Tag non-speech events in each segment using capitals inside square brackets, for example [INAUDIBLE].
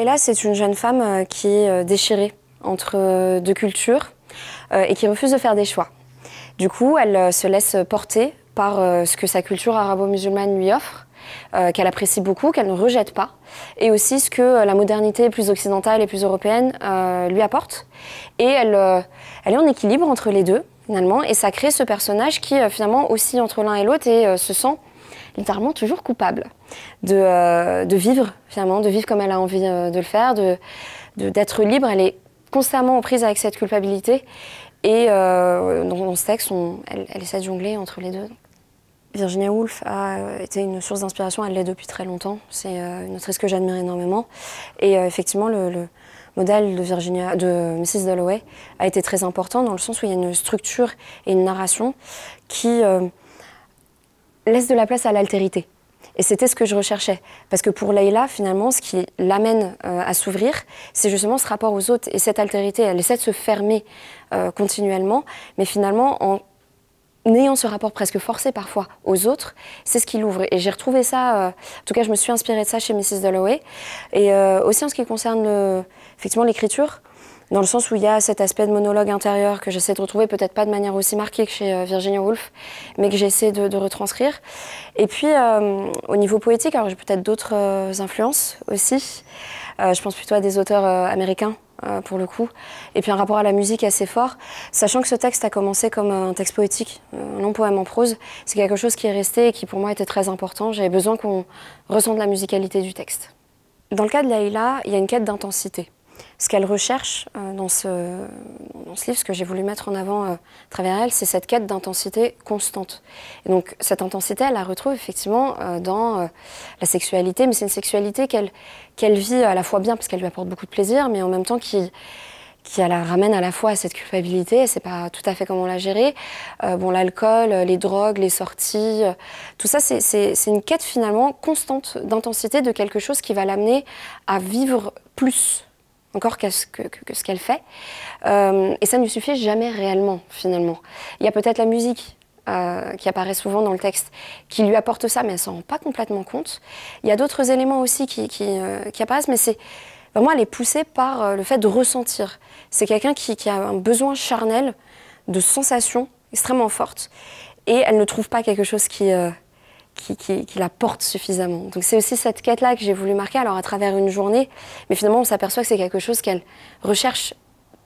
Leila, c'est une jeune femme qui est déchirée entre deux cultures et qui refuse de faire des choix. Du coup, elle se laisse porter par ce que sa culture arabo-musulmane lui offre euh, qu'elle apprécie beaucoup, qu'elle ne rejette pas, et aussi ce que euh, la modernité plus occidentale et plus européenne euh, lui apporte. Et elle, elle est en équilibre entre les deux, finalement, et ça crée ce personnage qui, finalement, aussi entre l'un et l'autre et se sent littéralement toujours coupable de, de, vivre, finalement, de vivre comme elle a envie de le faire, d'être de, d'être libre. Elle est constamment aux prises avec cette culpabilité. Et dans, dans, ce texte, elle, essaie de jongler entre les deux. Virginia Woolf a euh, été une source d'inspiration, elle l'est depuis très longtemps. C'est euh, une autrice que j'admire énormément. Et euh, effectivement, le, modèle de, Virginia, de Mrs. Dalloway a été très important dans le sens où il y a une structure et une narration qui laisse de la place à l'altérité. Et c'était ce que je recherchais. Parce que pour Leila, finalement, ce qui l'amène à s'ouvrir, c'est justement ce rapport aux autres. Et cette altérité, elle essaie de se fermer continuellement, mais finalement, en n'ayant ce rapport presque forcé parfois aux autres, c'est ce qui l'ouvre. Et j'ai retrouvé ça, euh, en tout cas je me suis inspirée de ça chez Mrs. Dalloway. Et euh, aussi en ce qui concerne effectivement l'écriture, dans le sens où il y a cet aspect de monologue intérieur que j'essaie de retrouver, peut-être pas de manière aussi marquée que chez euh, Virginia Woolf, mais que j'essaie de, retranscrire. Et puis au niveau poétique, alors j'ai peut-être d'autres influences aussi. je pense plutôt à des auteurs américains euh, pour le coup. Et puis un rapport à la musique assez fort, sachant que ce texte a commencé comme un texte poétique, euh, un long poème en prose. C'est quelque chose qui est resté et qui pour moi était très important. J'avais besoin qu'on ressente la musicalité du texte. Dans le cas de Laïla, il y a une quête d'intensité ce qu'elle recherche euh, dans, ce, livre, ce que j'ai voulu mettre en avant euh, à travers elle, c'est cette quête d'intensité constante. Et donc cette intensité, elle la retrouve effectivement euh, dans la sexualité, mais c'est une sexualité qu'elle vit à la fois bien parce qu'elle lui apporte beaucoup de plaisir, mais en même temps qui la ramène à la fois à cette culpabilité, sait pas tout à fait comment la gérer. bon, l'alcool, les drogues, les sorties, tout ça, c'est une quête finalement constante d'intensité de quelque chose qui va l'amener à vivre plus, encore que, que, ce qu'elle fait. Euh, et ça ne lui suffit jamais réellement, finalement. Il y a peut-être la musique euh, qui apparaît souvent dans le texte, qui lui apporte ça, mais elle ne s'en rend pas complètement compte. Il y a d'autres éléments aussi qui, qui, euh, apparaissent, mais c'est vraiment elle est poussée par le fait de ressentir. C'est quelqu'un qui, qui, a un besoin charnel de sensations extrêmement fortes, et elle ne trouve pas quelque chose qui qui, la porte suffisamment. Donc c'est aussi cette quête-là que j'ai voulu marquer, alors à travers une journée, mais finalement on s'aperçoit que c'est quelque chose qu'elle recherche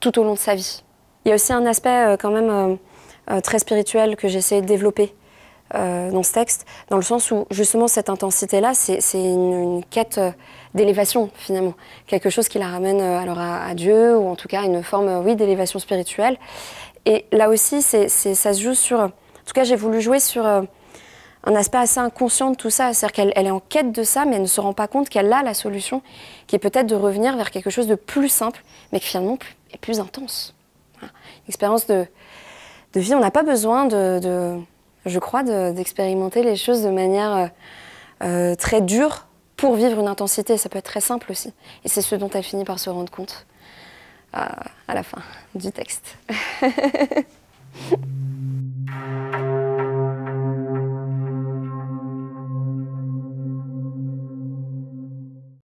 tout au long de sa vie. Il y a aussi un aspect euh, quand même euh, euh, très spirituel que j'essaie de développer dans ce texte, dans le sens où justement cette intensité-là, c'est une, quête d'élévation finalement, quelque chose qui la ramène alors à, Dieu ou en tout cas une forme, oui, d'élévation spirituelle. Et là aussi, ça se joue sur, en tout cas j'ai voulu jouer sur un aspect assez inconscient de tout ça. C'est-à-dire qu'elle est en quête de ça, mais elle ne se rend pas compte qu'elle a la solution, qui est peut-être de revenir vers quelque chose de plus simple, mais qui finalement est plus intense. Une expérience de, vie, on n'a pas besoin de, je crois, d'expérimenter les choses de manière euh, euh, très dure pour vivre une intensité. Ça peut être très simple aussi. Et c'est ce dont elle finit par se rendre compte euh, à la fin du texte. [LAUGHS]